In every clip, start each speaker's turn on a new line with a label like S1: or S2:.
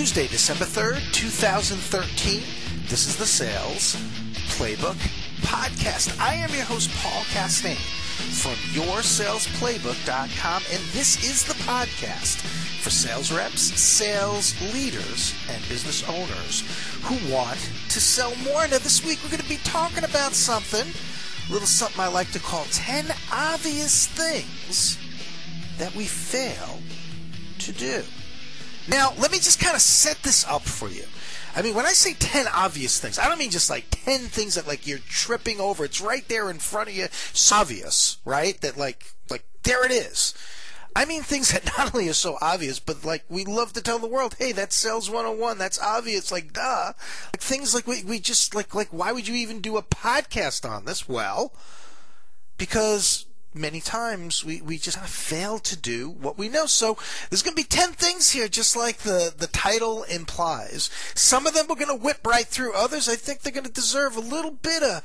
S1: Tuesday, December 3rd, 2013. This is the Sales Playbook Podcast. I am your host, Paul Castain from YourSalesPlaybook.com, and this is the podcast for sales reps, sales leaders, and business owners who want to sell more. Now, this week we're going to be talking about something, a little something I like to call 10 obvious things that we fail to do. Now, let me just kind of set this up for you. I mean, when I say 10 obvious things, I don't mean just like 10 things that like you're tripping over. It's right there in front of you. It's obvious, right? That like, like, there it is. I mean things that not only are so obvious, but like we love to tell the world, hey, that's sales 101. That's obvious. Like, duh. Like things like we, we just like, like, why would you even do a podcast on this? Well, because many times we, we just fail to do what we know. So there's going to be 10 things here, just like the, the title implies. Some of them we're going to whip right through. Others, I think they're going to deserve a little bit of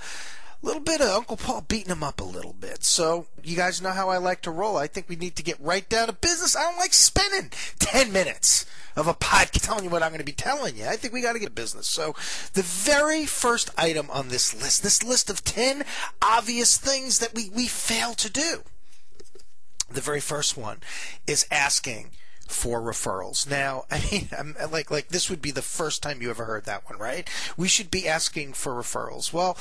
S1: little bit of Uncle Paul beating him up a little bit. So you guys know how I like to roll. I think we need to get right down to business. I don't like spending 10 minutes of a podcast telling you what I'm going to be telling you. I think we got to get business. So the very first item on this list, this list of 10 obvious things that we, we fail to do. The very first one is asking for referrals. Now, I mean, I'm, like like this would be the first time you ever heard that one, right? We should be asking for referrals. Well,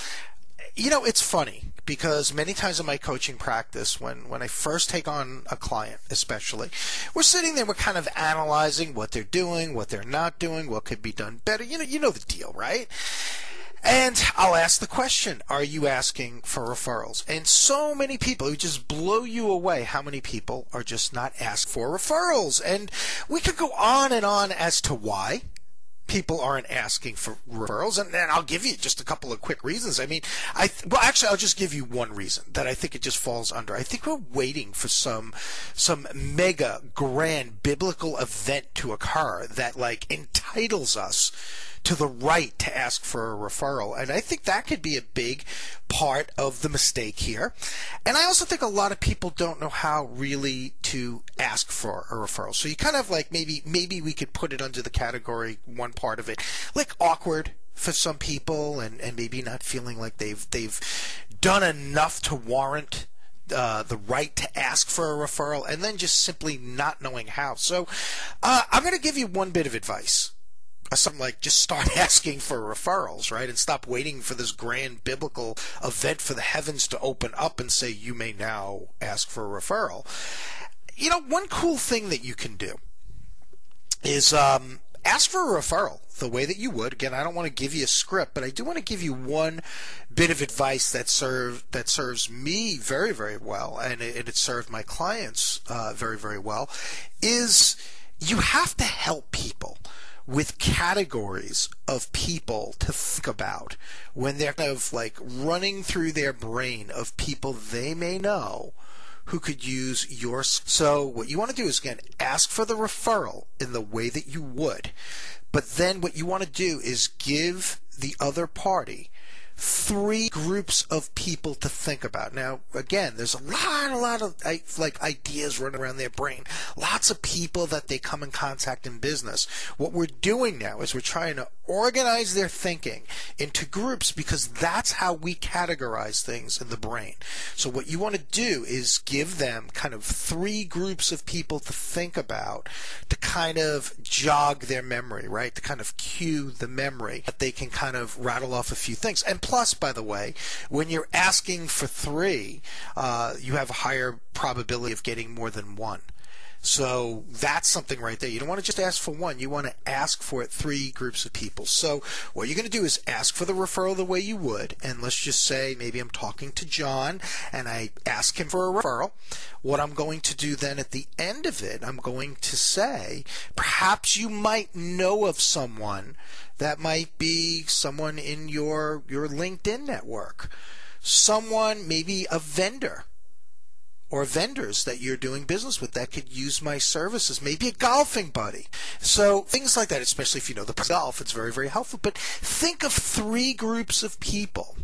S1: you know, it's funny because many times in my coaching practice, when, when I first take on a client, especially, we're sitting there, we're kind of analyzing what they're doing, what they're not doing, what could be done better. You know, you know the deal, right? And I'll ask the question, are you asking for referrals? And so many people who just blow you away how many people are just not asked for referrals. And we could go on and on as to why people aren't asking for referrals and, and, I'll give you just a couple of quick reasons. I mean, I well actually I'll just give you one reason that I think it just falls under. I think we're waiting for some some mega grand biblical event to occur that like entitles us to the right to ask for a referral. And I think that could be a big part of the mistake here. And I also think a lot of people don't know how really to ask for a referral. So you kind of like maybe maybe we could put it under the category one part of it, like awkward for some people and, and maybe not feeling like they've they've done enough to warrant uh, the right to ask for a referral and then just simply not knowing how. So uh, I'm going to give you one bit of advice something like just start asking for referrals, right? And stop waiting for this grand biblical event for the heavens to open up and say, you may now ask for a referral. You know, one cool thing that you can do is um, ask for a referral the way that you would. Again, I don't want to give you a script, but I do want to give you one bit of advice that serve that serves me very, very well, and it, it served my clients uh, very, very well. Is you have to help people with categories of people to think about when they're kind of like running through their brain of people they may know who could use your. So what you want to do is again ask for the referral in the way that you would, but then what you want to do is give the other party three groups of people to think about. Now, again, there's a lot, a lot of like ideas running around their brain. Lots of people that they come in contact in business. What we're doing now is we're trying to organize their thinking into groups because that's how we categorize things in the brain. So what you want to do is give them kind of three groups of people to think about to kind of jog their memory, right? To kind of cue the memory that they can kind of rattle off a few things. And plus, by the way, when you're asking for three, uh, you have a higher probability of getting more than one. So that's something right there. You don't want to just ask for one. You want to ask for it three groups of people. So what you're going to do is ask for the referral the way you would. And let's just say maybe I'm talking to John and I ask him for a referral. What I'm going to do then at the end of it, I'm going to say, perhaps you might know of someone that might be someone in your, your LinkedIn network. Someone, maybe a vendor or vendors that you're doing business with that could use my services, maybe a golfing buddy. So things like that, especially if you know the golf, it's very, very helpful. But think of three groups of people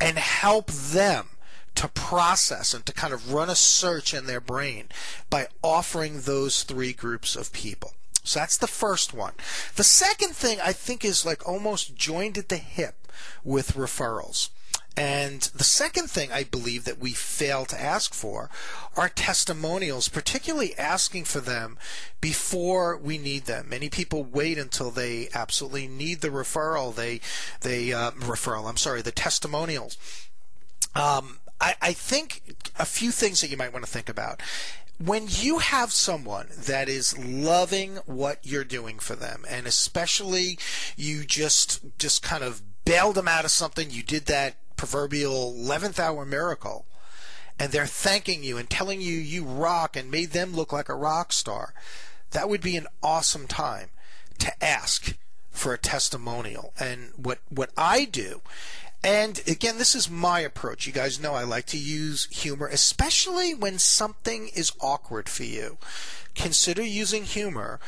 S1: and help them to process and to kind of run a search in their brain by offering those three groups of people. So that's the first one. The second thing I think is like almost joined at the hip with referrals. And the second thing I believe that we fail to ask for are testimonials, particularly asking for them before we need them. Many people wait until they absolutely need the referral. They, they uh, referral. I'm sorry, the testimonials. Um, I, I think a few things that you might want to think about when you have someone that is loving what you're doing for them and especially you just just kind of bailed them out of something you did that proverbial 11th hour miracle and they're thanking you and telling you you rock and made them look like a rock star that would be an awesome time to ask for a testimonial and what what I do and again, this is my approach. You guys know I like to use humor, especially when something is awkward for you. Consider using humor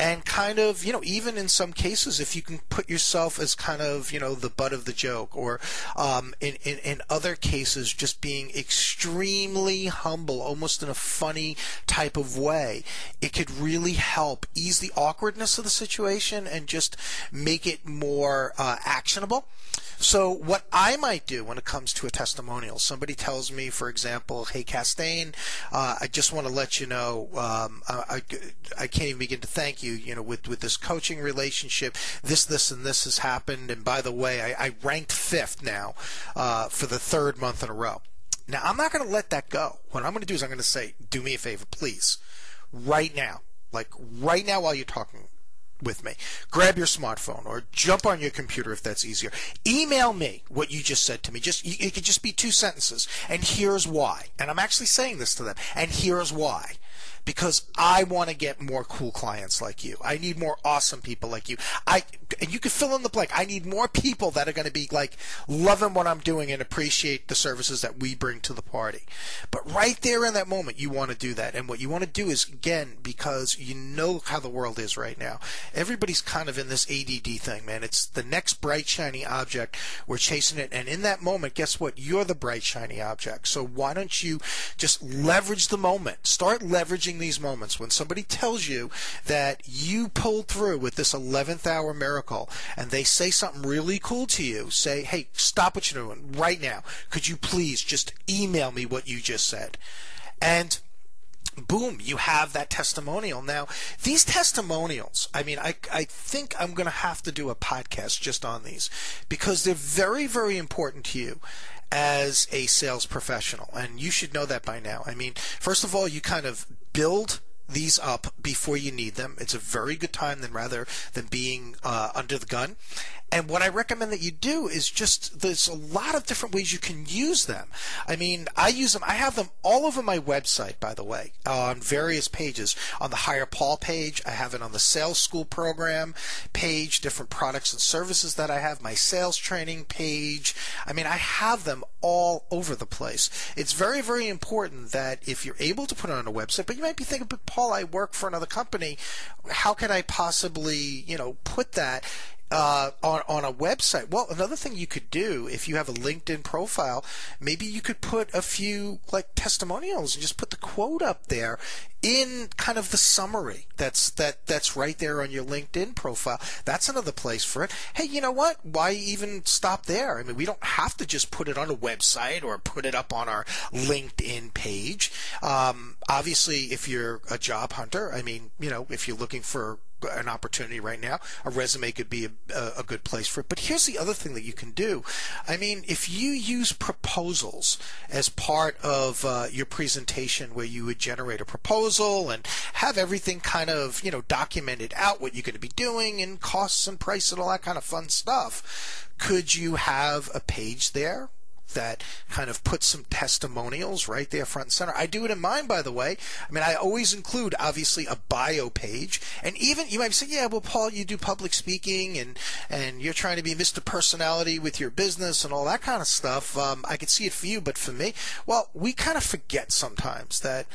S1: and kind of, you know, even in some cases, if you can put yourself as kind of, you know, the butt of the joke, or um, in, in, in other cases, just being extremely humble, almost in a funny type of way, it could really help ease the awkwardness of the situation and just make it more uh, actionable. So what I might do when it comes to a testimonial, somebody tells me, for example, "Hey Castain, uh, I just want to let you know um, I, I can't even begin to thank you. You know, with with this coaching relationship, this, this, and this has happened. And by the way, I, I ranked fifth now uh, for the third month in a row. Now I'm not going to let that go. What I'm going to do is I'm going to say, do me a favor, please, right now, like right now while you're talking with me. Grab your smartphone or jump on your computer if that's easier. Email me what you just said to me. Just it could just be two sentences. And here's why. And I'm actually saying this to them. And here's why because I want to get more cool clients like you. I need more awesome people like you. I and you can fill in the blank. I need more people that are going to be like loving what I'm doing and appreciate the services that we bring to the party. But right there in that moment, you want to do that. And what you want to do is again because you know how the world is right now. Everybody's kind of in this ADD thing, man. It's the next bright shiny object. We're chasing it, and in that moment, guess what? You're the bright shiny object. So why don't you just leverage the moment? Start leveraging these moments when somebody tells you that you pulled through with this 11th hour miracle and they say something really cool to you, say, hey, stop what you're doing right now. Could you please just email me what you just said? And boom, you have that testimonial. Now, these testimonials, I mean, I, I think I'm going to have to do a podcast just on these because they're very, very important to you as a sales professional. And you should know that by now. I mean, first of all, you kind of build these up before you need them. It's a very good time than rather than being uh, under the gun. And what I recommend that you do is just there's a lot of different ways you can use them. I mean, I use them. I have them all over my website, by the way, on various pages. On the Hire Paul page, I have it on the Sales School program page, different products and services that I have, my sales training page. I mean, I have them all over the place. It's very, very important that if you're able to put it on a website, but you might be thinking, but Paul, I work for another company. How can I possibly, you know, put that uh, on on a website. Well, another thing you could do if you have a LinkedIn profile, maybe you could put a few like testimonials and just put the quote up there in kind of the summary. That's that that's right there on your LinkedIn profile. That's another place for it. Hey, you know what? Why even stop there? I mean, we don't have to just put it on a website or put it up on our LinkedIn page. Um, obviously, if you're a job hunter, I mean, you know, if you're looking for an opportunity right now. A resume could be a, a, good place for it. But here's the other thing that you can do. I mean, if you use proposals as part of uh, your presentation, where you would generate a proposal and have everything kind of you know documented out, what you're going to be doing and costs and price and all that kind of fun stuff. Could you have a page there that kind of put some testimonials right there front and center. I do it in mine, by the way. I mean, I always include obviously a bio page, and even you might say, yeah, well, Paul, you do public speaking, and and you're trying to be Mr. Personality with your business and all that kind of stuff. Um, I could see it for you, but for me, well, we kind of forget sometimes that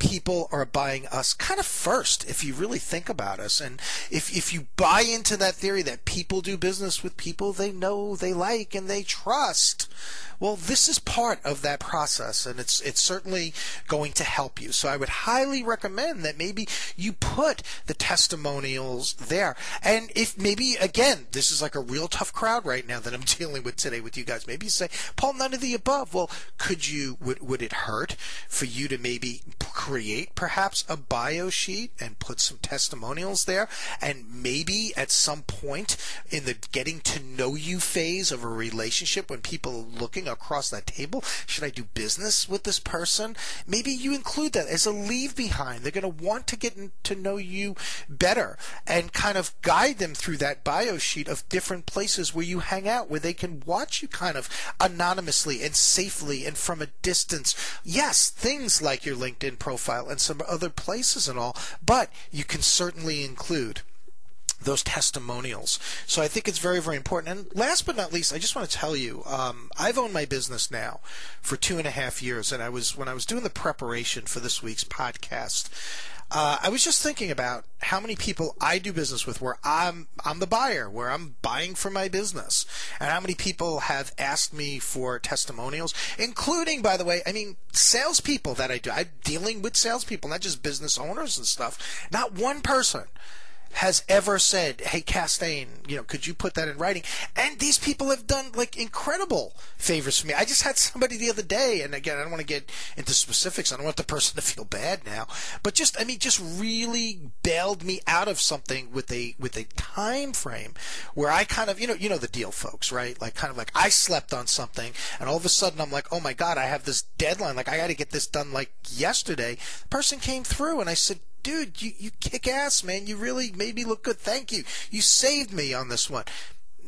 S1: people are buying us kind of first if you really think about us and if if you buy into that theory that people do business with people they know they like and they trust Well, this is part of that process, and it's it's certainly going to help you. So I would highly recommend that maybe you put the testimonials there. And if maybe again, this is like a real tough crowd right now that I'm dealing with today with you guys. Maybe you say, Paul, none of the above. Well, could you would would it hurt for you to maybe create perhaps a bio sheet and put some testimonials there and maybe at some point in the getting to know you phase of a relationship when people are looking across that table, should I do business with this person? Maybe you include that as a leave behind. They're going to want to get to know you better and kind of guide them through that bio sheet of different places where you hang out, where they can watch you kind of anonymously and safely and from a distance. Yes, things like your LinkedIn profile and some other places and all, but you can certainly include those testimonials. So I think it's very, very important. And last but not least, I just want to tell you, um, I've owned my business now for two and a half years, and I was when I was doing the preparation for this week's podcast. Uh, I was just thinking about how many people I do business with where I'm I'm the buyer, where I'm buying for my business, and how many people have asked me for testimonials, including, by the way, I mean salespeople that I do. I'm dealing with salespeople, not just business owners and stuff. Not one person has ever said, "Hey, Castain, you know, could you put that in writing?" And these people have done like incredible favors for me. I just had somebody the other day, and again, I don't want to get into specifics. I don't want the person to feel bad now, but just, I mean, just really bailed me out of something with a with a time frame where I kind of, you know, you know the deal, folks, right? Like, kind of like I slept on something, and all of a sudden I'm like, "Oh my God, I have this deadline. Like, I got to get this done like yesterday." The person came through, and I said, dude, you, you kick ass, man. You really made me look good. Thank you. You saved me on this one.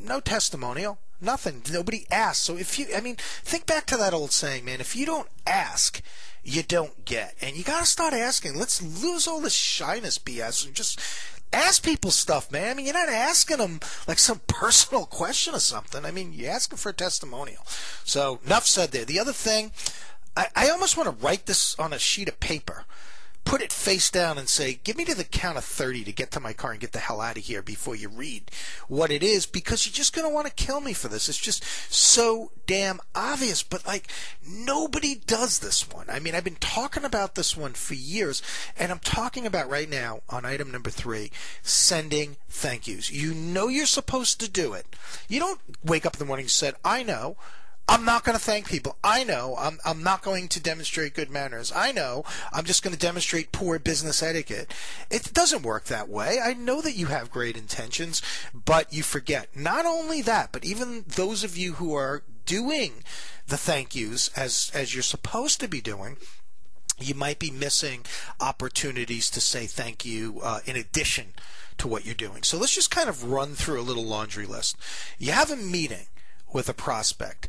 S1: No testimonial. Nothing. Nobody asked. So if you, I mean, think back to that old saying, man. If you don't ask, you don't get. And you gotta start asking. Let's lose all this shyness BS and just ask people stuff, man. I mean, you're not asking them like some personal question or something. I mean, you're asking for a testimonial. So enough said there. The other thing, I, I almost want to write this on a sheet of paper put it face down and say, give me to the count of 30 to get to my car and get the hell out of here before you read what it is because you're just going to want to kill me for this. It's just so damn obvious. But like, nobody does this one. I mean, I've been talking about this one for years and I'm talking about right now on item number three, sending thank yous. You know you're supposed to do it. You don't wake up in the morning and say, I know. I'm not going to thank people. I know I'm, I'm not going to demonstrate good manners. I know I'm just going to demonstrate poor business etiquette. It doesn't work that way. I know that you have great intentions, but you forget. Not only that, but even those of you who are doing the thank yous as, as you're supposed to be doing, you might be missing opportunities to say thank you uh, in addition to what you're doing. So let's just kind of run through a little laundry list. You have a meeting with a prospect.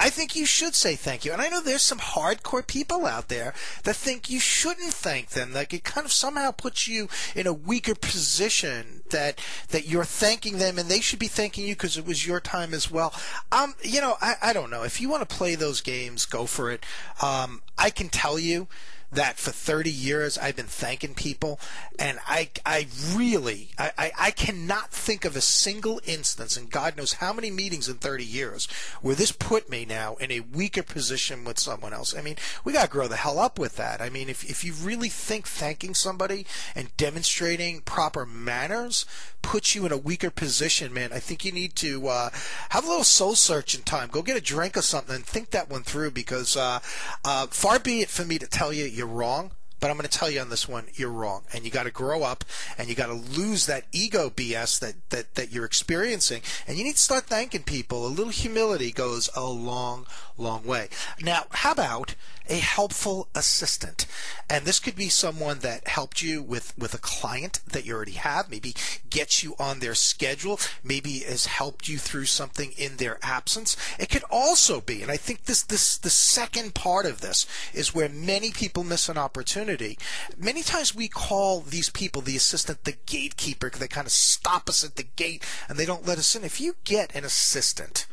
S1: I think you should say thank you. And I know there's some hardcore people out there that think you shouldn't thank them. Like it kind of somehow puts you in a weaker position that that you're thanking them and they should be thanking you because it was your time as well. Um, you know, I, I don't know. If you want to play those games, go for it. Um, I can tell you that for 30 years I've been thanking people, and I, I really, I, I, I cannot think of a single instance, and God knows how many meetings in 30 years, where this put me now in a weaker position with someone else. I mean, we got to grow the hell up with that. I mean, if, if you really think thanking somebody and demonstrating proper manners puts you in a weaker position, man, I think you need to uh, have a little soul searching time. Go get a drink or something and think that one through because uh, uh, far be it for me to tell you you're wrong. But I'm going to tell you on this one, you're wrong, and you got to grow up, and you got to lose that ego BS that, that that you're experiencing, and you need to start thanking people. A little humility goes a long, long way. Now, how about a helpful assistant. And this could be someone that helped you with, with a client that you already have, maybe gets you on their schedule, maybe has helped you through something in their absence. It could also be, and I think this, this, the second part of this is where many people miss an opportunity. Many times we call these people, the assistant, the gatekeeper, because they kind of stop us at the gate and they don't let us in. If you get an assistant,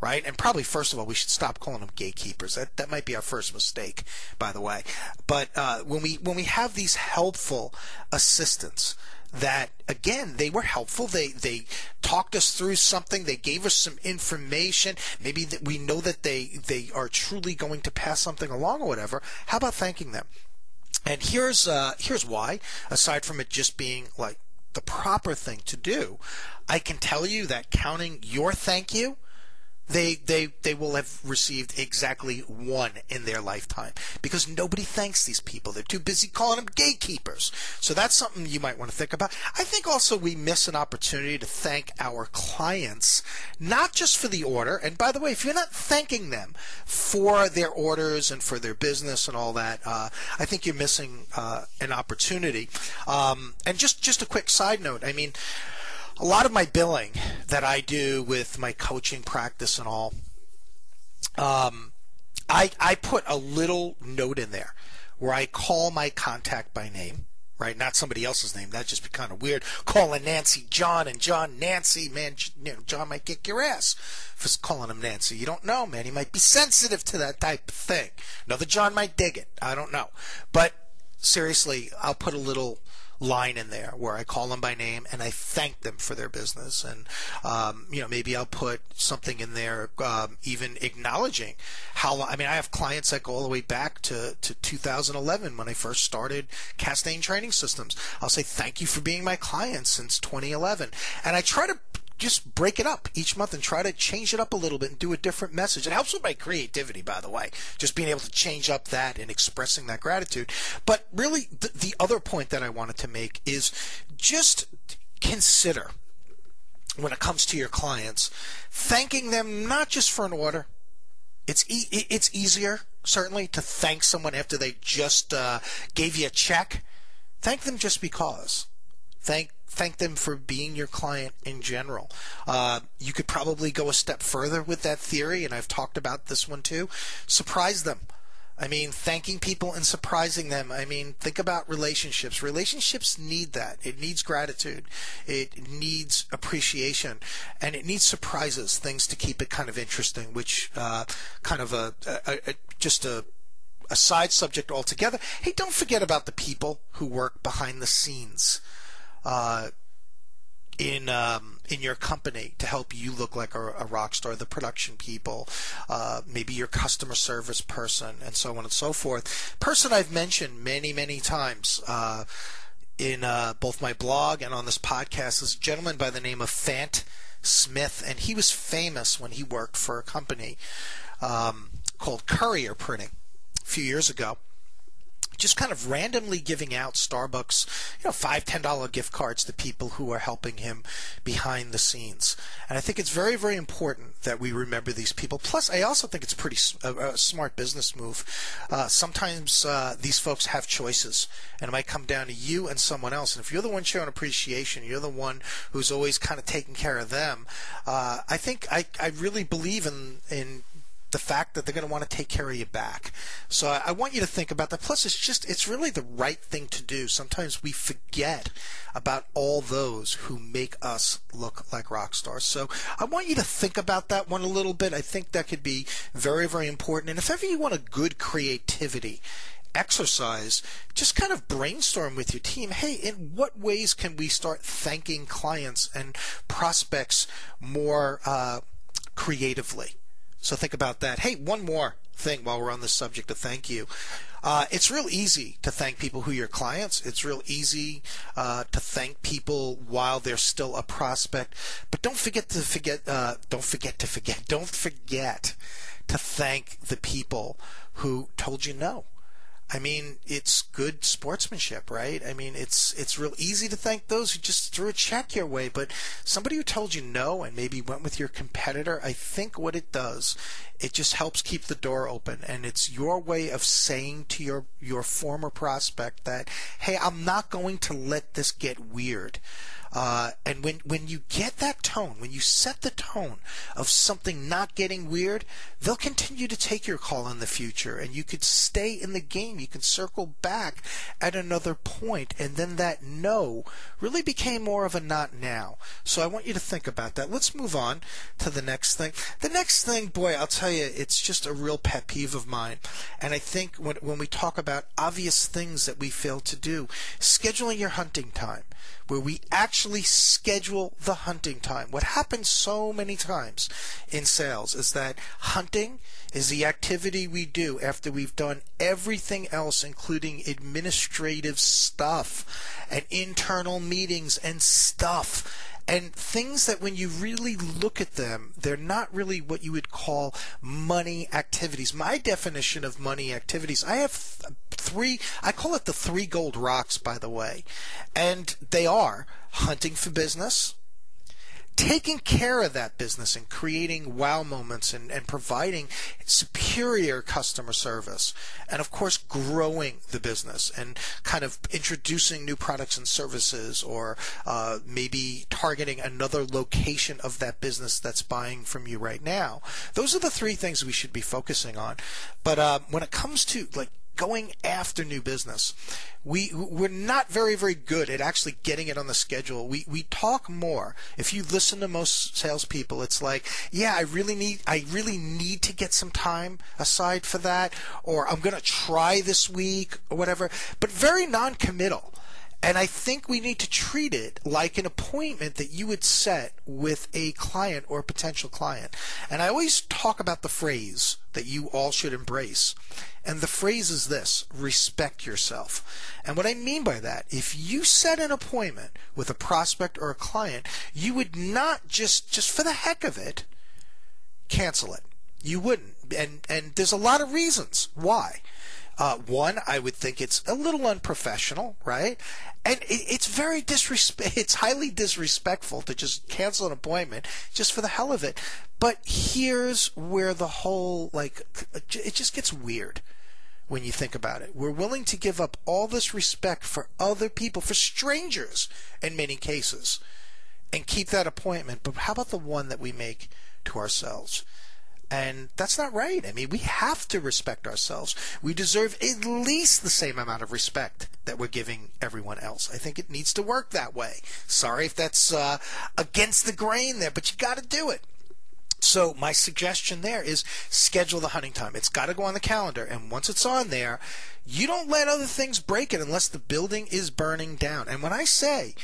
S1: right? And probably first of all, we should stop calling them gatekeepers. That that might be our first mistake, by the way. But uh, when we when we have these helpful assistants that again they were helpful they they talked us through something they gave us some information maybe that we know that they they are truly going to pass something along or whatever how about thanking them and here's uh, here's why aside from it just being like the proper thing to do i can tell you that counting your thank you they they they will have received exactly one in their lifetime because nobody thanks these people. They're too busy calling them gatekeepers. So that's something you might want to think about. I think also we miss an opportunity to thank our clients, not just for the order. And by the way, if you're not thanking them for their orders and for their business and all that, uh, I think you're missing uh, an opportunity. Um, and just just a quick side note. I mean a lot of my billing that I do with my coaching practice and all, um, I I put a little note in there where I call my contact by name, right? Not somebody else's name. That'd just be kind of weird. Calling Nancy John and John Nancy, man, John might kick your ass for calling him Nancy. You don't know, man. He might be sensitive to that type of thing. Another John might dig it. I don't know. But seriously, I'll put a little line in there where I call them by name and I thank them for their business. And, um, you know, maybe I'll put something in there, um, even acknowledging how, long. I mean, I have clients that go all the way back to, to 2011 when I first started Castain Training Systems. I'll say, thank you for being my client since 2011. And I try to just break it up each month and try to change it up a little bit and do a different message. It helps with my creativity, by the way, just being able to change up that and expressing that gratitude. But really, the, the other point that I wanted to make is just consider when it comes to your clients, thanking them not just for an order. It's e- it's easier certainly to thank someone after they just uh, gave you a check. Thank them just because. Thank thank them for being your client in general. Uh, you could probably go a step further with that theory, and I've talked about this one too. Surprise them. I mean, thanking people and surprising them. I mean, think about relationships. Relationships need that. It needs gratitude. It needs appreciation, and it needs surprises, things to keep it kind of interesting. Which uh, kind of a, a, a just a a side subject altogether. Hey, don't forget about the people who work behind the scenes uh, in um, in your company to help you look like a, a rock star, the production people, uh, maybe your customer service person, and so on and so forth. Person I've mentioned many many times. Uh, in uh, both my blog and on this podcast is a gentleman by the name of Fant Smith, and he was famous when he worked for a company um, called Courier Printing a few years ago just kind of randomly giving out Starbucks, you know, five, ten dollar gift cards to people who are helping him behind the scenes. And I think it's very, very important that we remember these people. Plus, I also think it's pretty a, smart business move. Uh, sometimes uh, these folks have choices, and it might come down to you and someone else. And if you're the one showing appreciation, you're the one who's always kind of taking care of them. Uh, I think I, I really believe in in the fact that they're going to want to take care of you back. So I, I, want you to think about that. Plus, it's just, it's really the right thing to do. Sometimes we forget about all those who make us look like rock stars. So I want you to think about that one a little bit. I think that could be very, very important. And if ever you want a good creativity, exercise, just kind of brainstorm with your team. Hey, in what ways can we start thanking clients and prospects more uh, creatively? So think about that. Hey, one more thing while we're on the subject of thank you. Uh, it's real easy to thank people who are your clients. It's real easy uh, to thank people while they're still a prospect. But don't forget to forget. Uh, don't forget to forget. Don't forget to thank the people who told you no. I mean, it's good sportsmanship, right? I mean, it's it's real easy to thank those who just threw a check your way, but somebody who told you no and maybe went with your competitor, I think what it does, it just helps keep the door open, and it's your way of saying to your your former prospect that, hey, I'm not going to let this get weird. Uh, and when, when you get that tone, when you set the tone of something not getting weird, they'll continue to take your call in the future and you could stay in the game. You can circle back at another point and then that no really became more of a not now. So I want you to think about that. Let's move on to the next thing. The next thing, boy, I'll tell you, it's just a real pet peeve of mine. And I think when, when we talk about obvious things that we fail to do, scheduling your hunting time. Where we actually schedule the hunting time. What happens so many times in sales is that hunting is the activity we do after we've done everything else, including administrative stuff and internal meetings and stuff and things that when you really look at them, they're not really what you would call money activities. My definition of money activities, I have three, I call it the three gold rocks, by the way. And they are hunting for business, taking care of that business and creating wow moments and, and providing superior customer service. And of course, growing the business and kind of introducing new products and services or uh, maybe targeting another location of that business that's buying from you right now. Those are the three things we should be focusing on. But uh, when it comes to like going after new business. We we're not very very good at actually getting it on the schedule. We we talk more. If you listen to most salespeople, it's like, yeah, I really need I really need to get some time aside for that, or I'm gonna try this week or whatever. But very non-committal. And I think we need to treat it like an appointment that you would set with a client or a potential client. And I always talk about the phrase that you all should embrace. And the phrase is this respect yourself. And what I mean by that, if you set an appointment with a prospect or a client, you would not just, just for the heck of it, cancel it. You wouldn't. And, and there's a lot of reasons why. Uh, one, I would think it's a little unprofessional, right? And it, it's very disrespect. It's highly disrespectful to just cancel an appointment just for the hell of it. But here's where the whole like it just gets weird when you think about it. We're willing to give up all this respect for other people, for strangers in many cases, and keep that appointment. But how about the one that we make to ourselves? And that's not right. I mean, we have to respect ourselves. We deserve at least the same amount of respect that we're giving everyone else. I think it needs to work that way. Sorry if that's uh, against the grain there, but you got to do it. So my suggestion there is schedule the hunting time. It's got to go on the calendar, and once it's on there, you don't let other things break it unless the building is burning down. And when I say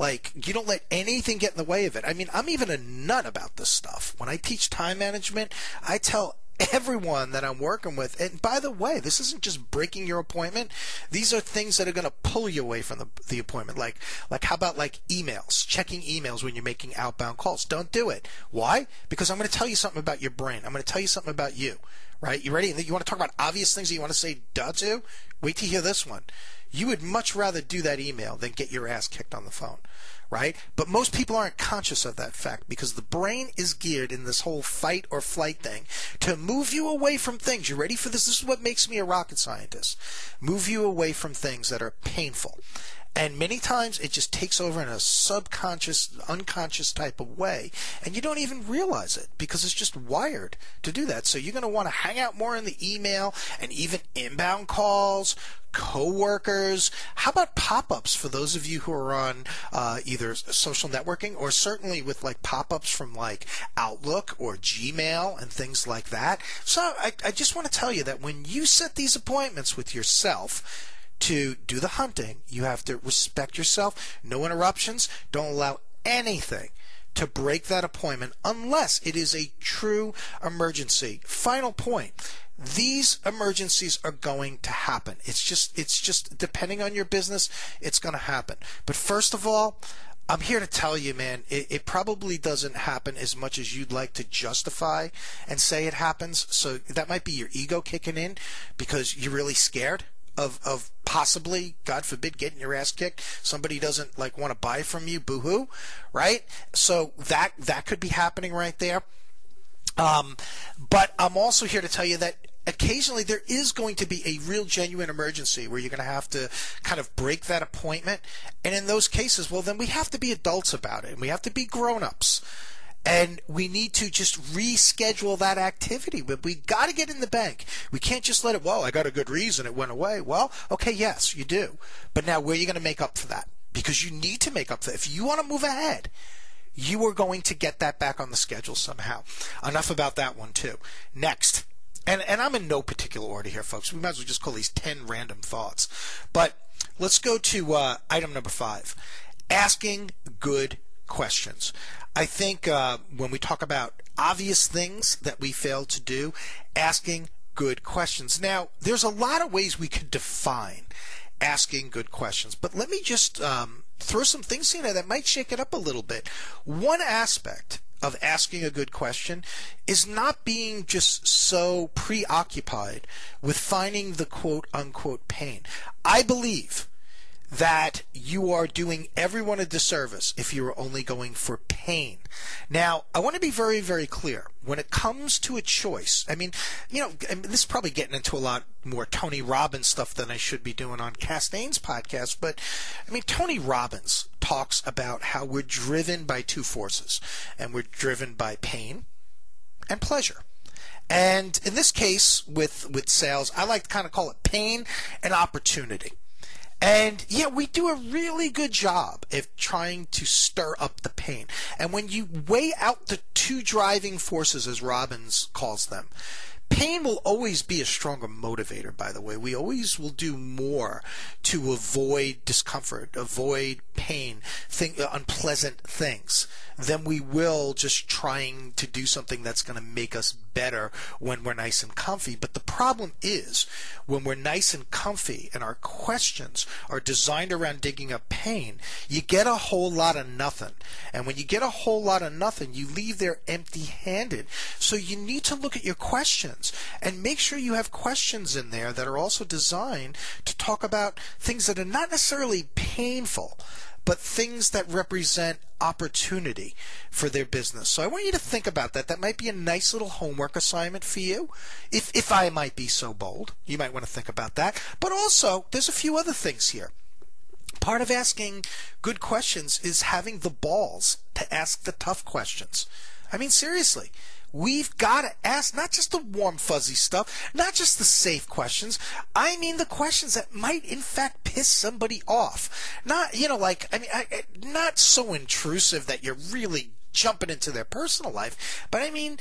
S1: like, you don't let anything get in the way of it. I mean, I'm even a nut about this stuff. When I teach time management, I tell everyone that I'm working with. And by the way, this isn't just breaking your appointment. These are things that are going to pull you away from the, the appointment. Like, like how about like emails, checking emails when you're making outbound calls? Don't do it. Why? Because I'm going to tell you something about your brain. I'm going to tell you something about you. Right? You ready? You want to talk about obvious things that you want to say duh to? Wait to hear this one. You would much rather do that email than get your ass kicked on the phone, right? But most people aren't conscious of that fact because the brain is geared in this whole fight or flight thing to move you away from things. You ready for this? This is what makes me a rocket scientist. Move you away from things that are painful. And many times it just takes over in a subconscious, unconscious type of way. And you don't even realize it because it's just wired to do that. So you're going to want to hang out more in the email and even inbound calls, coworkers. How about pop-ups for those of you who are on uh, either social networking or certainly with like pop-ups from like Outlook or Gmail and things like that. So I, I just want to tell you that when you set these appointments with yourself, to do the hunting, you have to respect yourself, no interruptions, don't allow anything to break that appointment unless it is a true emergency. Final point. These emergencies are going to happen. It's just it's just depending on your business, it's going to happen. But first of all, I'm here to tell you, man, it, it, probably doesn't happen as much as you'd like to justify and say it happens. So that might be your ego kicking in because you're really scared of of possibly, God forbid, getting your ass kicked. Somebody doesn't like want to buy from you, boohoo, right? So that that could be happening right there. Um, but I'm also here to tell you that occasionally there is going to be a real genuine emergency where you're going to have to kind of break that appointment. And in those cases, well, then we have to be adults about it and we have to be grown ups and we need to just reschedule that activity. But we got to get in the bank. We can't just let it. Well, I got a good reason it went away. Well, okay, yes, you do. But now, where are you going to make up for that? Because you need to make up for that. If you want to move ahead, you are going to get that back on the schedule somehow. Enough about that one too. Next. And, and I'm in no particular order here, folks. We might as well just call these 10 random thoughts. But let's go to uh, item number five asking good questions. I think uh, when we talk about obvious things that we fail to do, asking good questions. Now, there's a lot of ways we could define asking good questions, but let me just um, throw some things in there that might shake it up a little bit. One aspect of asking a good question is not being just so preoccupied with finding the quote unquote pain. I believe that you are doing everyone a disservice if you are only going for pain. Now, I want to be very, very clear. When it comes to a choice, I mean, you know, this is probably getting into a lot more Tony Robbins stuff than I should be doing on Castain's podcast, but I mean, Tony Robbins talks about how we're driven by two forces, and we're driven by pain and pleasure. And in this case, with with sales, I like to kind of call it pain and opportunity. And yeah, we do a really good job of trying to stir up the pain. And when you weigh out the two driving forces, as Robbins calls them, pain will always be a stronger motivator, by the way. We always will do more to avoid discomfort, avoid pain, think, uh, unpleasant things than we will just trying to do something that's going to make us better when we're nice and comfy. But the problem is when we're nice and comfy and our questions are designed around digging up pain, you get a whole lot of nothing. And when you get a whole lot of nothing, you leave there empty handed. So you need to look at your questions and make sure you have questions in there that are also designed to talk about things that are not necessarily painful but things that represent opportunity for their business. So I want you to think about that. That might be a nice little homework assignment for you. If, if I might be so bold, you might want to think about that. But also, there's a few other things here. Part of asking good questions is having the balls to ask the tough questions. I mean, seriously. We've got to ask not just the warm, fuzzy stuff, not just the safe questions. I mean the questions that might, in fact, piss somebody off. Not, you know, like, I mean, I, not so intrusive that you're really jumping into their personal life, but I mean,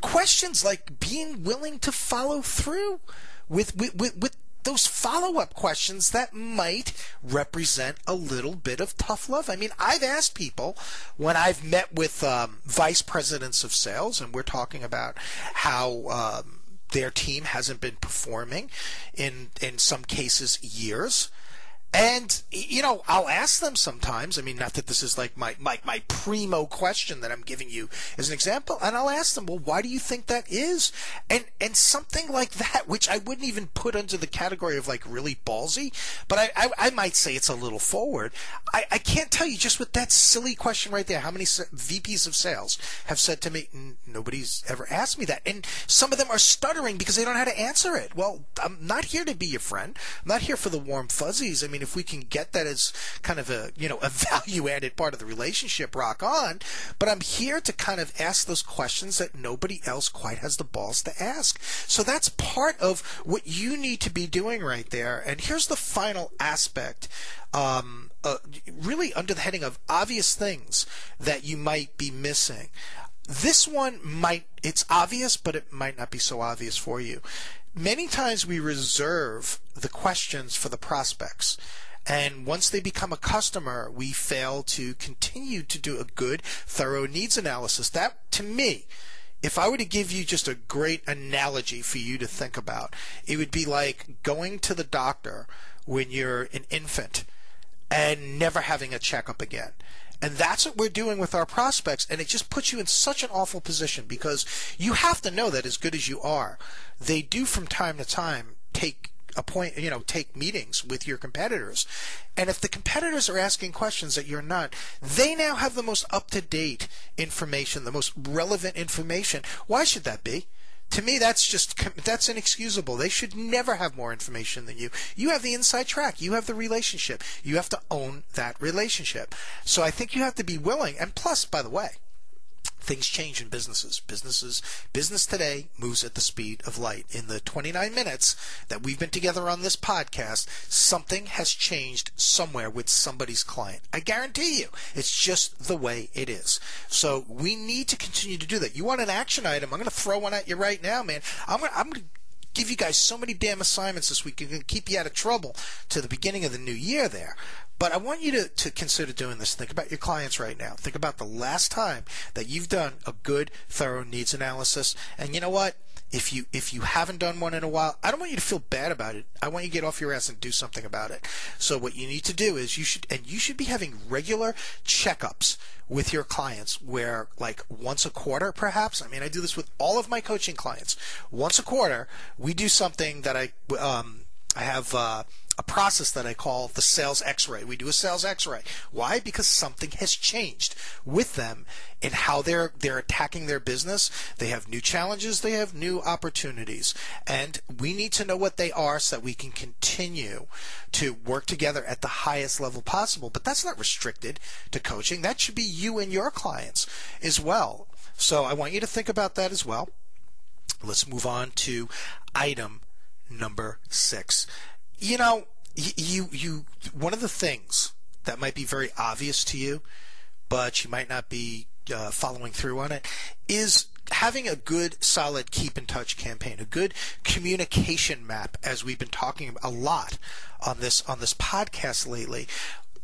S1: questions like being willing to follow through with, with, with, with those follow up questions that might represent a little bit of tough love. I mean, I've asked people when I've met with um, vice presidents of sales, and we're talking about how. Um, their team hasn't been performing in in some cases years and you know, I'll ask them sometimes. I mean, not that this is like my, my my primo question that I'm giving you as an example, and I'll ask them, well, why do you think that is? And and something like that, which I wouldn't even put under the category of like really ballsy, but I I, I might say it's a little forward. I I can't tell you just with that silly question right there. How many VPs of sales have said to me, nobody's ever asked me that, and some of them are stuttering because they don't know how to answer it. Well, I'm not here to be your friend. I'm not here for the warm fuzzies. I mean if we can get that as kind of a you know a value added part of the relationship, rock on. But I'm here to kind of ask those questions that nobody else quite has the balls to ask. So that's part of what you need to be doing right there. And here's the final aspect. Um, uh, really under the heading of obvious things that you might be missing. This one might, it's obvious, but it might not be so obvious for you many times we reserve the questions for the prospects. And once they become a customer, we fail to continue to do a good, thorough needs analysis. That, to me, if I were to give you just a great analogy for you to think about, it would be like going to the doctor when you're an infant and never having a checkup again. And that's what we're doing with our prospects. And it just puts you in such an awful position because you have to know that as good as you are, they do from time to time take appoint you know take meetings with your competitors and if the competitors are asking questions that you're not they now have the most up to date information the most relevant information why should that be to me that's just that's inexcusable. They should never have more information than you. You have the inside track. You have the relationship. You have to own that relationship. So i think you have to be willing and plus by the way things change in businesses. Businesses, business today moves at the speed of light. In the 29 minutes that we've been together on this podcast, something has changed somewhere with somebody's client. I guarantee you, it's just the way it is. So we need to continue to do that. You want an action item? I'm going to throw one at you right now, man. I'm going to, I'm going to give you guys so many damn assignments this week. To keep you out of trouble to the beginning of the new year there. But I want you to, to consider doing this. Think about your clients right now. Think about the last time that you've done a good, thorough needs analysis. And you know what? If you if you haven't done one in a while, I don't want you to feel bad about it. I want you to get off your ass and do something about it. So what you need to do is you should and you should be having regular checkups with your clients where like once a quarter perhaps i mean i do this with all of my coaching clients once a quarter we do something that i um, i have uh, a process that I call the sales x-ray. We do a sales x-ray. Why? Because something has changed with them in how they're they're attacking their business. They have new challenges, they have new opportunities. And we need to know what they are so that we can continue to work together at the highest level possible. But that's not restricted to coaching. That should be you and your clients as well. So I want you to think about that as well. Let's move on to item number 6 you know, you you one of the things that might be very obvious to you, but you might not be uh, following through on it, is having a good, solid keep in touch campaign, a good communication map, as we've been talking a lot on this on this podcast lately.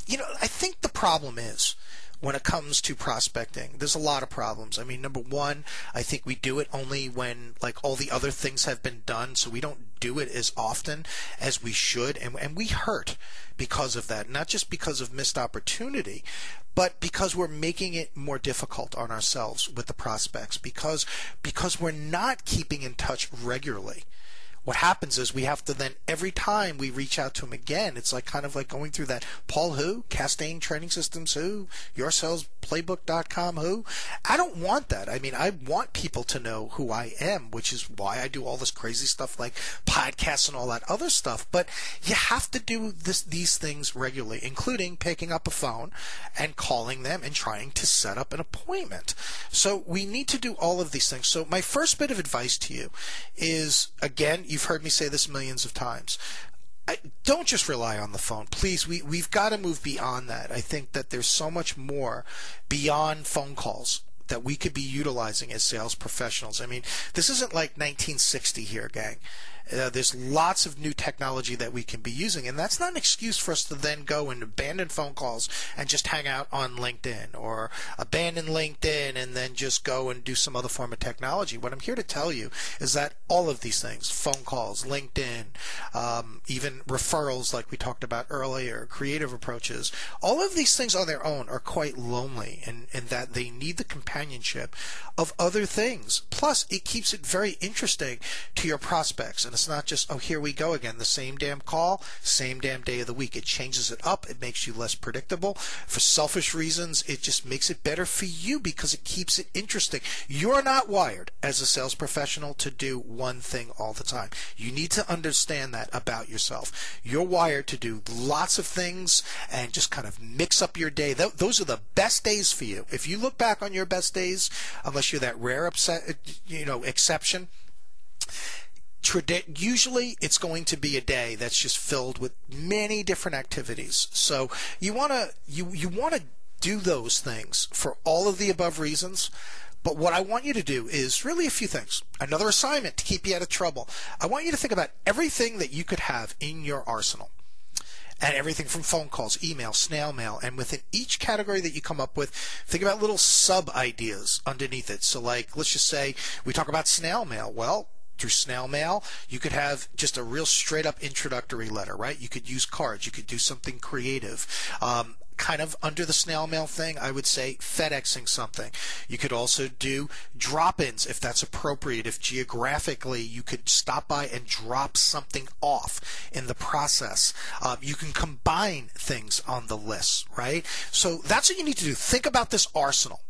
S1: You know, I think the problem is when it comes to prospecting. There's a lot of problems. I mean, number one, I think we do it only when like all the other things have been done, so we don't do it as often as we should, and and we hurt because of that. Not just because of missed opportunity, but because we're making it more difficult on ourselves with the prospects because because we're not keeping in touch regularly what happens is we have to then every time we reach out to him again, it's like kind of like going through that Paul who, Castain Training Systems who, YourSalesPlaybook.com who. I don't want that. I mean, I want people to know who I am, which is why I do all this crazy stuff like podcasts and all that other stuff. But you have to do this, these things regularly, including picking up a phone and calling them and trying to set up an appointment. So we need to do all of these things. So my first bit of advice to you is again, You've heard me say this millions of times. I, don't just rely on the phone, please. We we've got to move beyond that. I think that there's so much more beyond phone calls that we could be utilizing as sales professionals. I mean, this isn't like 1960 here, gang. Uh, there's lots of new technology that we can be using, and that's not an excuse for us to then go and abandon phone calls and just hang out on LinkedIn or abandon LinkedIn and then just go and do some other form of technology. What I'm here to tell you is that all of these things phone calls, LinkedIn, um, even referrals, like we talked about earlier, creative approaches all of these things on their own are quite lonely in, in that they need the companionship of other things. Plus, it keeps it very interesting to your prospects. And it's not just, oh, here we go again, the same damn call, same damn day of the week. It changes it up. It makes you less predictable. For selfish reasons, it just makes it better for you because it keeps it interesting. You're not wired as a sales professional to do one thing all the time. You need to understand that about yourself. You're wired to do lots of things and just kind of mix up your day. Those are the best days for you. If you look back on your best days, unless you're that rare upset, you know, exception, usually it's going to be a day that's just filled with many different activities. So you want to you you want to do those things for all of the above reasons. But what I want you to do is really a few things. Another assignment to keep you out of trouble. I want you to think about everything that you could have in your arsenal. And everything from phone calls, email, snail mail, and within each category that you come up with, think about little sub ideas underneath it. So, like, let's just say we talk about snail mail. Well, through snail mail. You could have just a real straight up introductory letter, right? You could use cards. You could do something creative. Um, kind of under the snail mail thing, I would say FedExing something. You could also do drop ins if that's appropriate. If geographically you could stop by and drop something off in the process. Um, you can combine things on the list, right? So that's what you need to do. Think about this arsenal.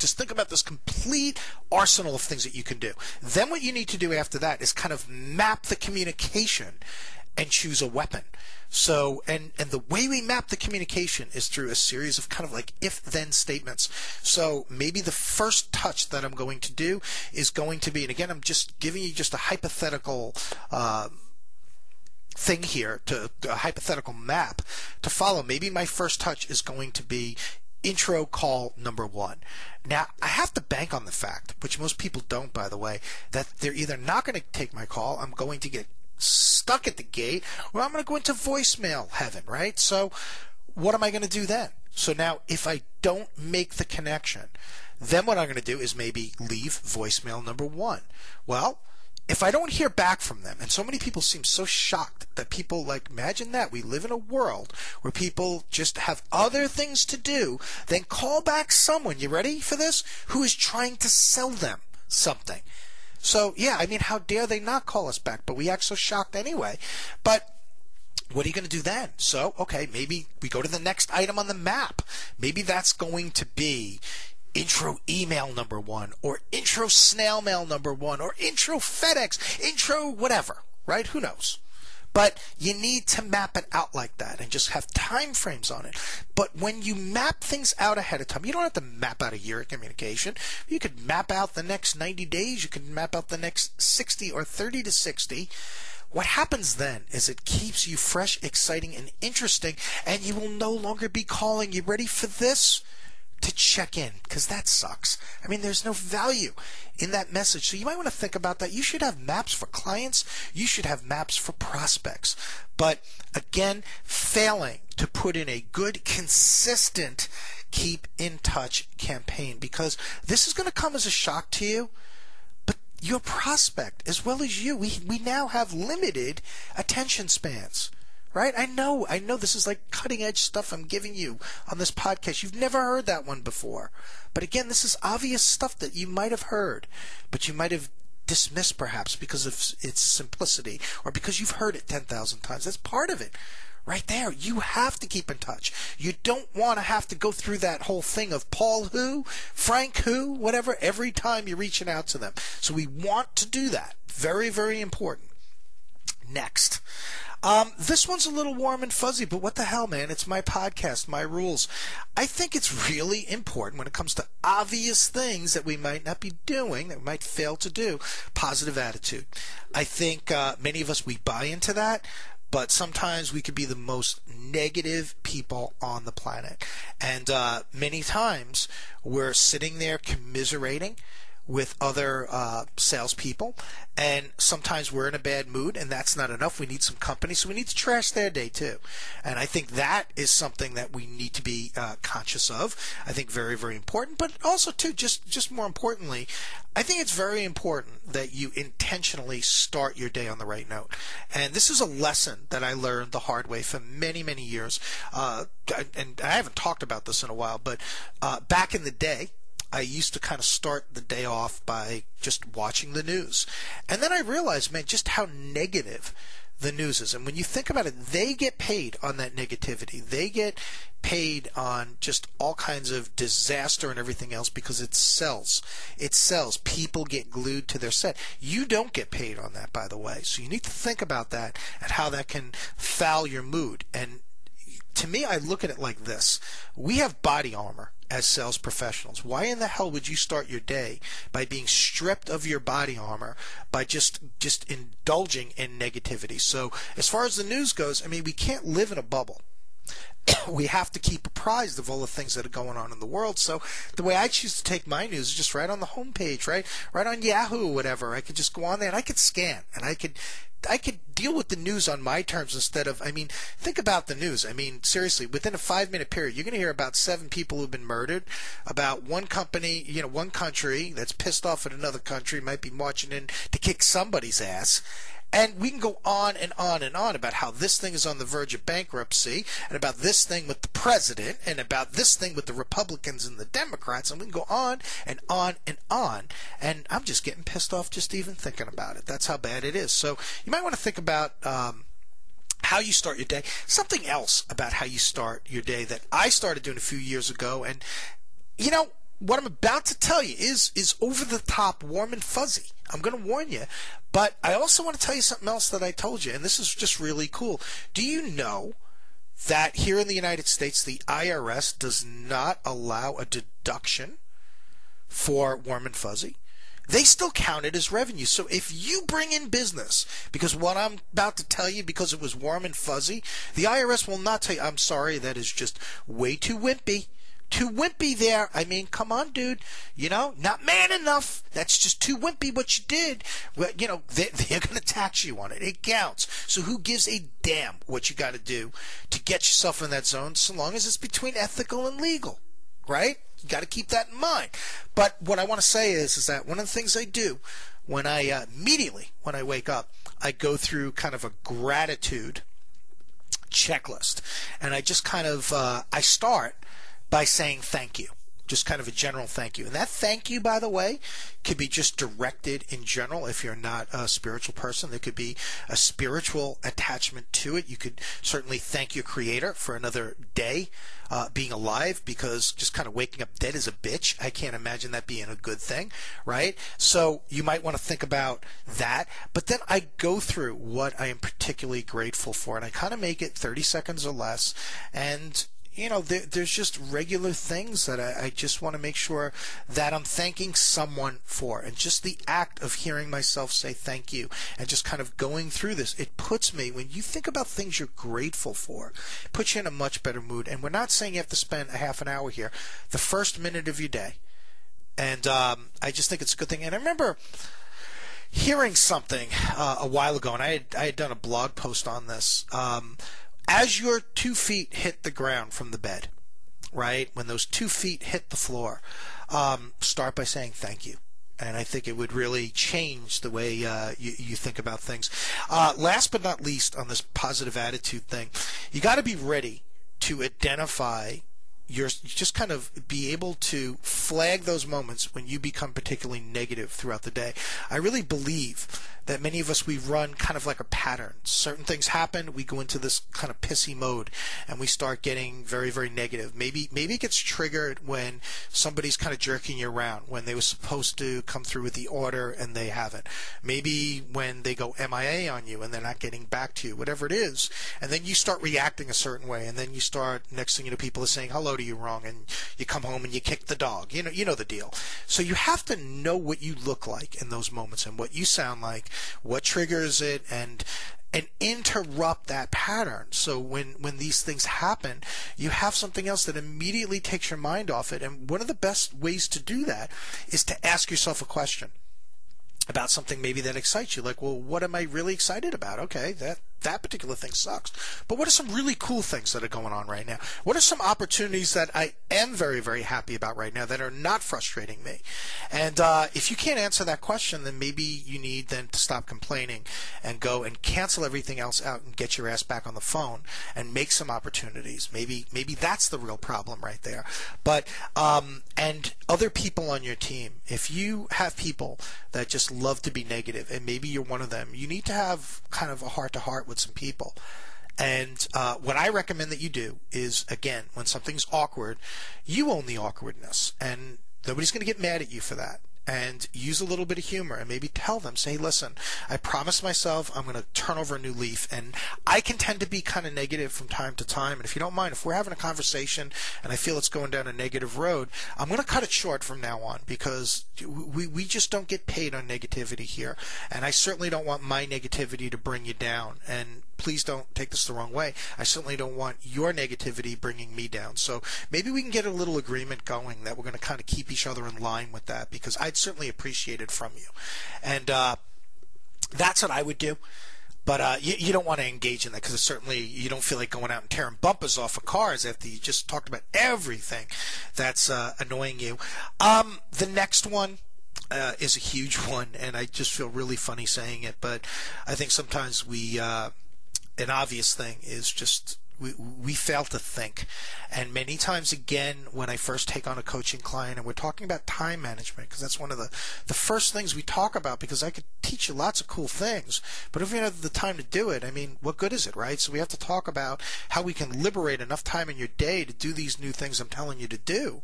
S1: Just think about this complete arsenal of things that you can do. Then what you need to do after that is kind of map the communication and choose a weapon. So, and, and the way we map the communication is through a series of kind of like if then statements. So maybe the first touch that I'm going to do is going to be, and again, I'm just giving you just a hypothetical, uh, thing here to a hypothetical map to follow. Maybe my first touch is going to be intro call number one. Now, I have to bank on the fact, which most people don't, by the way, that they're either not going to take my call, I'm going to get stuck at the gate, or I'm going to go into voicemail heaven, right? So, what am I going to do then? So now, if I don't make the connection, then what I'm going to do is maybe leave voicemail number one. Well, if I don't hear back from them, and so many people seem so shocked that people like, imagine that we live in a world where people just have other things to do then call back someone, you ready for this, who is trying to sell them something. So, yeah, I mean, how dare they not call us back? But we act so shocked anyway. But what are you going to do then? So, okay, maybe we go to the next item on the map. Maybe that's going to be intro email number one or intro snail mail number one or intro FedEx, intro whatever, right? Who knows? But you need to map it out like that and just have time frames on it. But when you map things out ahead of time, you don't have to map out a year of communication. You could map out the next 90 days, you could map out the next 60 or 30 to 60. What happens then is it keeps you fresh, exciting, and interesting, and you will no longer be calling. You ready for this? To check in because that sucks. I mean, there's no value in that message. So you might want to think about that. You should have maps for clients. You should have maps for prospects. But again, failing to put in a good, consistent keep in touch campaign because this is going to come as a shock to you. But your prospect, as well as you, we, we now have limited attention spans right? I know, I know this is like cutting edge stuff I'm giving you on this podcast. You've never heard that one before. But again, this is obvious stuff that you might have heard, but you might have dismissed perhaps because of its simplicity or because you've heard it 10,000 times. That's part of it. Right there, you have to keep in touch. You don't want to have to go through that whole thing of Paul who, Frank who, whatever, every time you're reaching out to them. So we want to do that. Very, very important. Next, um, this one's a little warm and fuzzy, but what the hell, man? It's my podcast, my rules. I think it's really important when it comes to obvious things that we might not be doing, that we might fail to do. Positive attitude. I think uh, many of us, we buy into that but sometimes we could be the most negative people on the planet. And uh, many times we're sitting there commiserating with other uh, salespeople, and sometimes we're in a bad mood, and that's not enough. We need some company, so we need to trash their day too. And I think that is something that we need to be uh, conscious of. I think very, very important, but also too, just just more importantly, I think it's very important that you intentionally start your day on the right note. And this is a lesson that I learned the hard way for many, many years. Uh, and I haven't talked about this in a while, but uh, back in the day, I used to kind of start the day off by just watching the news. And then I realized, man, just how negative the news is. And when you think about it, they get paid on that negativity. They get paid on just all kinds of disaster and everything else because it sells. It sells. People get glued to their set. You don't get paid on that, by the way. So you need to think about that and how that can foul your mood. And to me, I look at it like this. We have body armor as sales professionals. Why in the hell would you start your day by being stripped of your body armor by just just indulging in negativity? So, as far as the news goes, I mean, we can't live in a bubble. we have to keep apprised of all the things that are going on in the world. So the way I choose to take my news is just right on the homepage, right, right on Yahoo whatever. I could just go on there and I could scan and I could I could deal with the news on my terms instead of, I mean, think about the news. I mean, seriously, within a five minute period, you're going to hear about seven people who've been murdered, about one company, you know, one country that's pissed off at another country might be marching in to kick somebody's ass. And we can go on and on and on about how this thing is on the verge of bankruptcy, and about this thing with the president, and about this thing with the Republicans and the Democrats, and we can go on and on and on. And I'm just getting pissed off just even thinking about it. That's how bad it is. So you might want to think about. Um, how you start your day. Something else about how you start your day that I started doing a few years ago, and you know what I'm about to tell you is is over the top, warm and fuzzy. I'm going to warn you. But I also want to tell you something else that I told you, and this is just really cool. Do you know that here in the United States, the IRS does not allow a deduction for warm and fuzzy? They still count it as revenue. So if you bring in business, because what I'm about to tell you, because it was warm and fuzzy, the IRS will not tell you, I'm sorry, that is just way too wimpy too wimpy there. I mean, come on, dude. You know, not man enough. That's just too wimpy what you did. Well, you know, they, they're going to tax you on it. It counts. So who gives a damn what you got to do to get yourself in that zone so long as it's between ethical and legal, right? You got to keep that in mind. But what I want to say is, is that one of the things I do when I uh, immediately when I wake up, I go through kind of a gratitude checklist, and I just kind of uh, I start by saying thank you just kind of a general thank you. And that thank you, by the way, could be just directed in general if you're not a spiritual person. There could be a spiritual attachment to it. You could certainly thank your creator for another day uh, being alive because just kind of waking up dead is a bitch. I can't imagine that being a good thing, right? So you might want to think about that. But then I go through what I am particularly grateful for and I kind of make it 30 seconds or less. And you know, there, there's just regular things that I, I just want to make sure that I'm thanking someone for. And just the act of hearing myself say thank you and just kind of going through this, it puts me, when you think about things you're grateful for, it puts you in a much better mood. And we're not saying you have to spend a half an hour here. The first minute of your day. And um, I just think it's a good thing. And I remember hearing something uh, a while ago, and I had, I had done a blog post on this. Um, as your two feet hit the ground from the bed, right? When those two feet hit the floor, um, start by saying thank you. And I think it would really change the way uh, you, you, think about things. Uh, last but not least, on this positive attitude thing, you got to be ready to identify you're just kind of be able to flag those moments when you become particularly negative throughout the day. I really believe that many of us we run kind of like a pattern. Certain things happen, we go into this kind of pissy mode and we start getting very very negative. Maybe maybe it gets triggered when somebody's kind of jerking you around when they were supposed to come through with the order and they haven't. Maybe when they go MIA on you and they're not getting back to you, whatever it is. And then you start reacting a certain way and then you start next thing you know people are saying hello to you wrong and you come home and you kick the dog. You know you know the deal. So you have to know what you look like in those moments and what you sound like what triggers it, and and interrupt that pattern. So when when these things happen, you have something else that immediately takes your mind off it. And one of the best ways to do that is to ask yourself a question about something maybe that excites you. Like, well, what am I really excited about? Okay, that that particular thing sucks. But what are some really cool things that are going on right now? What are some opportunities that I am very, very happy about right now that are not frustrating me? And uh, if you can't answer that question, then maybe you need then to stop complaining and go and cancel everything else out and get your ass back on the phone and make some opportunities. Maybe maybe that's the real problem right there. But um, and other people on your team, if you have people that just love to be negative, and maybe you're one of them, you need to have kind of a heart to heart with some people. And uh, what I recommend that you do is, again, when something's awkward, you own the awkwardness, and nobody's going to get mad at you for that and use a little bit of humor and maybe tell them, say, listen, I promised myself I'm going to turn over a new leaf. And I can tend to be kind of negative from time to time. And if you don't mind, if we're having a conversation and I feel it's going down a negative road, I'm going to cut it short from now on because we, we just don't get paid on negativity here. And I certainly don't want my negativity to bring you down. And please don't take this the wrong way. I certainly don't want your negativity bringing me down. So maybe we can get a little agreement going that we're going to kind of keep each other in line with that because I'd certainly appreciate it from you. And uh, that's what I would do. But uh, you, you, don't want to engage in that because certainly you don't feel like going out and tearing bumpers off of cars after you just talked about everything that's uh, annoying you. Um, the next one uh, is a huge one, and I just feel really funny saying it. But I think sometimes we uh, an obvious thing is just we, we fail to think. And many times again, when I first take on a coaching client and we're talking about time management, because that's one of the, the first things we talk about because I could teach you lots of cool things. But if you don't have the time to do it, I mean, what good is it, right? So we have to talk about how we can liberate enough time in your day to do these new things I'm telling you to do.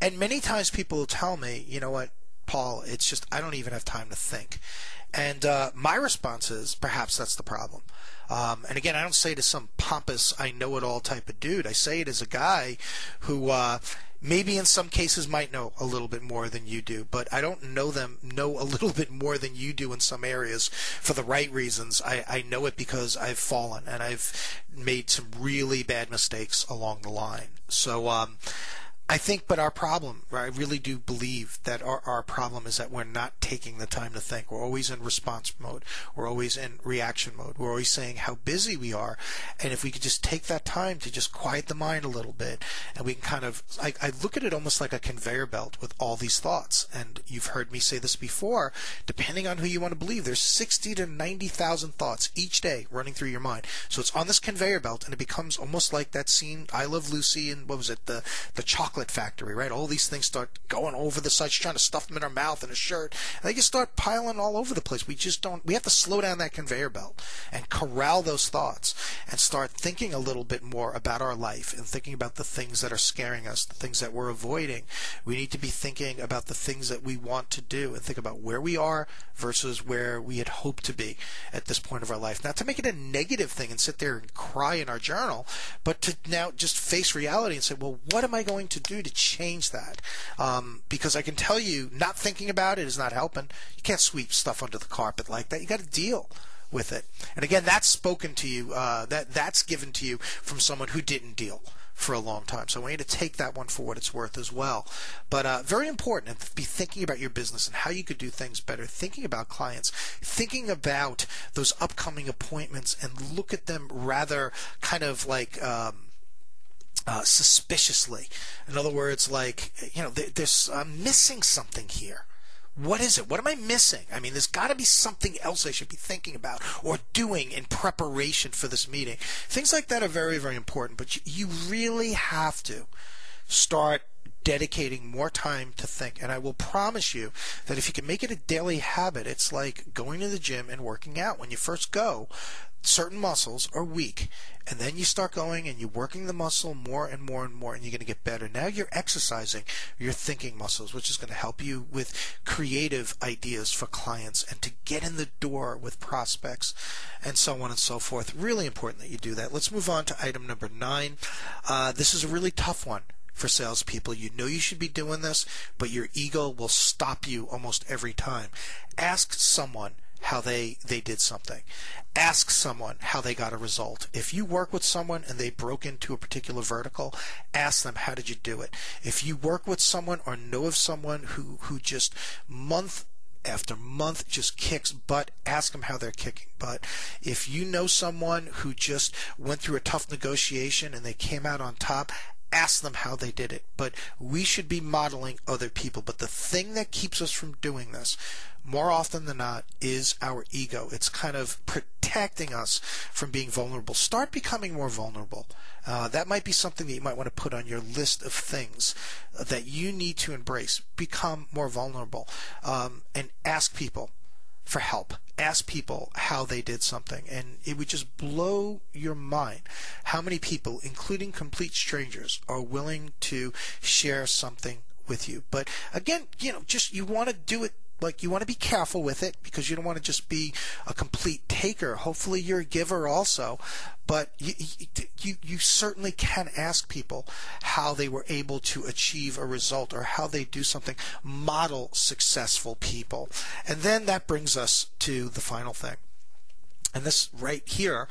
S1: And many times people will tell me, you know what, Paul, it's just I don't even have time to think. And uh, my response is perhaps that's the problem. Um, and again, I don't say as some pompous, I know it all type of dude. I say it as a guy who uh, maybe in some cases might know a little bit more than you do, but I don't know them know a little bit more than you do in some areas for the right reasons. I, I know it because I've fallen and I've made some really bad mistakes along the line. So um, I think, but our problem, I really do believe that our, our problem is that we're not taking the time to think. We're always in response mode. We're always in reaction mode. We're always saying how busy we are. And if we could just take that time to just quiet the mind a little bit and we can kind of, I, I look at it almost like a conveyor belt with all these thoughts. And you've heard me say this before, depending on who you want to believe, there's 60 to 90,000 thoughts each day running through your mind. So it's on this conveyor belt and it becomes almost like that scene, I Love Lucy and what was it, the, the chocolate chocolate factory, right? All these things start going over the side. She's trying to stuff them in her mouth and her shirt. And they just start piling all over the place. We just don't, we have to slow down that conveyor belt and corral those thoughts and start thinking a little bit more about our life and thinking about the things that are scaring us, the things that we're avoiding. We need to be thinking about the things that we want to do and think about where we are versus where we had hoped to be at this point of our life. Not to make it a negative thing and sit there and cry in our journal, but to now just face reality and say, well, what am I going to do to change that? Um, because I can tell you, not thinking about it is not helping. You can't sweep stuff under the carpet like that. You got to deal with it. And again, that's spoken to you. Uh, that that's given to you from someone who didn't deal for a long time. So I want you to take that one for what it's worth as well. But uh, very important be thinking about your business and how you could do things better, thinking about clients, thinking about those upcoming appointments and look at them rather kind of like. Um, uh, suspiciously. In other words, like, you know, there's, I'm missing something here. What is it? What am I missing? I mean, there's got to be something else I should be thinking about or doing in preparation for this meeting. Things like that are very, very important, but you really have to start dedicating more time to think. And I will promise you that if you can make it a daily habit, it's like going to the gym and working out. When you first go, certain muscles are weak and then you start going and you're working the muscle more and more and more and you're going to get better. Now you're exercising your thinking muscles which is going to help you with creative ideas for clients and to get in the door with prospects and so on and so forth. Really important that you do that. Let's move on to item number nine. Uh, this is a really tough one for salespeople. You know you should be doing this, but your ego will stop you almost every time. Ask someone how they, they did something. Ask someone how they got a result. If you work with someone and they broke into a particular vertical, ask them how did you do it. If you work with someone or know of someone who, who just month after month just kicks butt, ask them how they're kicking butt. If you know someone who just went through a tough negotiation and they came out on top, ask them how they did it. But we should be modeling other people. But the thing that keeps us from doing this, more often than not, is our ego. It's kind of protecting us from being vulnerable. Start becoming more vulnerable. Uh, that might be something that you might want to put on your list of things that you need to embrace. Become more vulnerable um, and ask people for help. Ask people how they did something, and it would just blow your mind how many people, including complete strangers, are willing to share something with you. But again, you know, just you want to do it like you want to be careful with it because you don't want to just be a complete taker. Hopefully you're a giver also, but you, you, you certainly can ask people how they were able to achieve a result or how they do something. Model successful people. And then that brings us to the final thing. And this right here,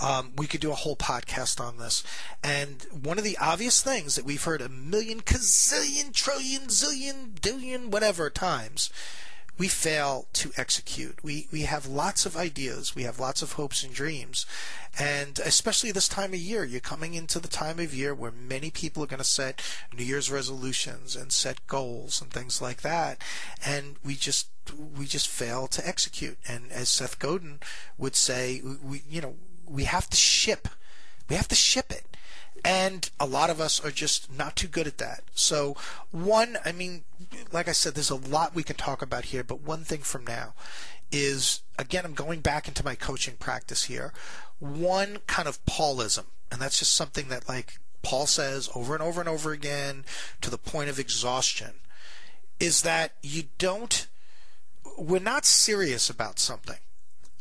S1: um, we could do a whole podcast on this. And one of the obvious things that we've heard a million, gazillion, trillion, zillion, billion, whatever times we fail to execute. We, we have lots of ideas, we have lots of hopes and dreams. And especially this time of year, you're coming into the time of year where many people are going to set New Year's resolutions and set goals and things like that. And we just we just fail to execute. And as Seth Godin would say, we you know we have to ship. We have to ship it. And a lot of us are just not too good at that. So, one, I mean, like I said, there's a lot we can talk about here, but one thing from now is, again, I'm going back into my coaching practice here. One kind of Paulism, and that's just something that, like, Paul says over and over and over again to the point of exhaustion, is that you don't, we're not serious about something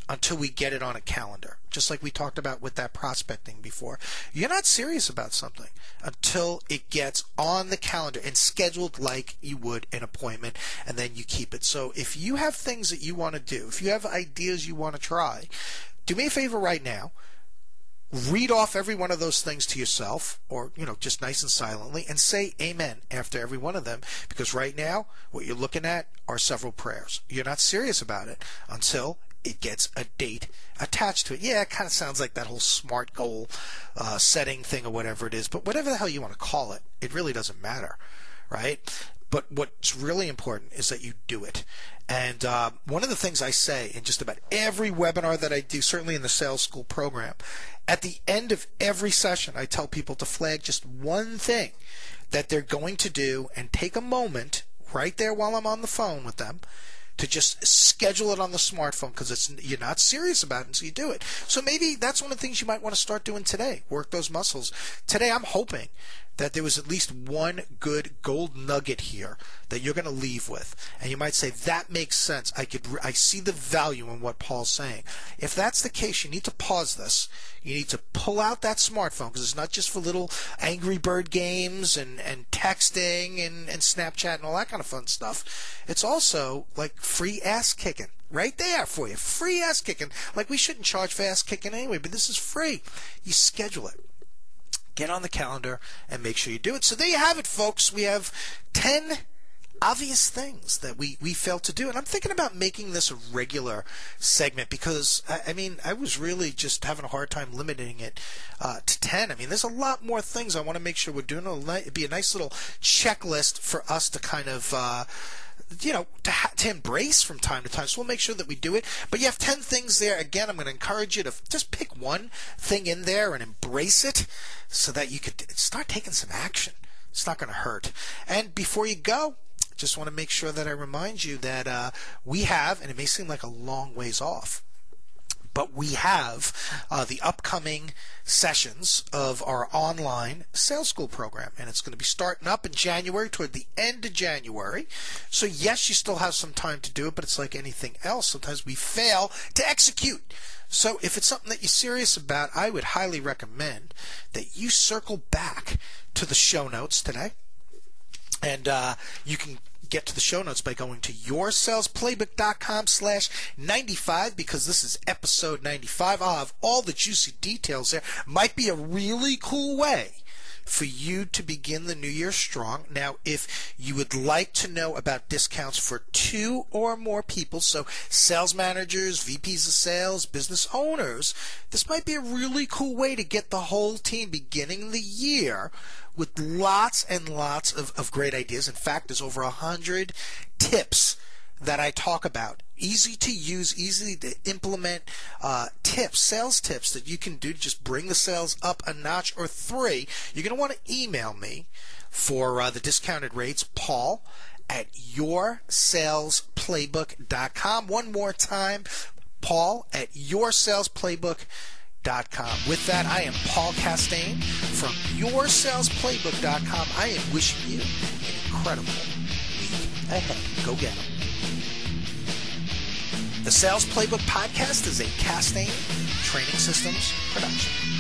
S1: until we get it on a calendar. Just like we talked about with that prospecting before. You're not serious about something until it gets on the calendar and scheduled like you would an appointment, and then you keep it. So if you have things that you want to do, if you have ideas you want to try, do me a favor right now read off every one of those things to yourself or you know just nice and silently and say amen after every one of them because right now what you're looking at are several prayers you're not serious about it until it gets a date attached to it yeah it kind of sounds like that whole smart goal uh, setting thing or whatever it is but whatever the hell you want to call it it really doesn't matter right but what's really important is that you do it. And uh, one of the things I say in just about every webinar that I do, certainly in the sales school program, at the end of every session, I tell people to flag just one thing that they're going to do and take a moment right there while I'm on the phone with them to just schedule it on the smartphone because it's you're not serious about it until you do it. So maybe that's one of the things you might want to start doing today. Work those muscles. Today I'm hoping that there was at least one good gold nugget here that you're going to leave with. And you might say that makes sense. I could I see the value in what Paul's saying. If that's the case, you need to pause this. You need to pull out that smartphone because it's not just for little Angry Bird games and and texting and and Snapchat and all that kind of fun stuff. It's also like free ass kicking right there for you. Free ass kicking. Like we shouldn't charge for ass kicking anyway, but this is free. You schedule it get on the calendar and make sure you do it. So there you have it, folks. We have 10 obvious things that we, we failed to do. And I'm thinking about making this a regular segment because, I, I mean, I was really just having a hard time limiting it uh, to 10. I mean, there's a lot more things I want to make sure we're doing. It'd be a nice little checklist for us to kind of. Uh, you know, to, ha- to embrace from time to time. So we'll make sure that we do it. But you have 10 things there. Again, I'm going to encourage you to just pick one thing in there and embrace it so that you could start taking some action. It's not going to hurt. And before you go, just want to make sure that I remind you that uh, we have, and it may seem like a long ways off, but we have uh, the upcoming sessions of our online sales school program, and it's going to be starting up in January, toward the end of January. So, yes, you still have some time to do it, but it's like anything else. Sometimes we fail to execute. So, if it's something that you're serious about, I would highly recommend that you circle back to the show notes today. And uh, you can get to the show notes by going to yoursalesplaybook.com slash 95 because this is episode 95. I'll have all the juicy details there. Might be a really cool way for you to begin the new year strong. Now, if you would like to know about discounts for two or more people, so sales managers, VPs of sales, business owners, this might be a really cool way to get the whole team beginning the year with lots and lots of, of great ideas. In fact, there's over a hundred tips that I talk about. Easy to use, easy to implement uh, tips, sales tips that you can do to just bring the sales up a notch or three. You're going to want to email me for uh, the discounted rates, Paul at yoursalesplaybook.com. One more time, Paul at yoursalesplaybook.com. With that, I am Paul Castain from yoursalesplaybook.com. I am wishing you an incredible week ahead. Go get them. The Sales Playbook Podcast is a Castain Training Systems production.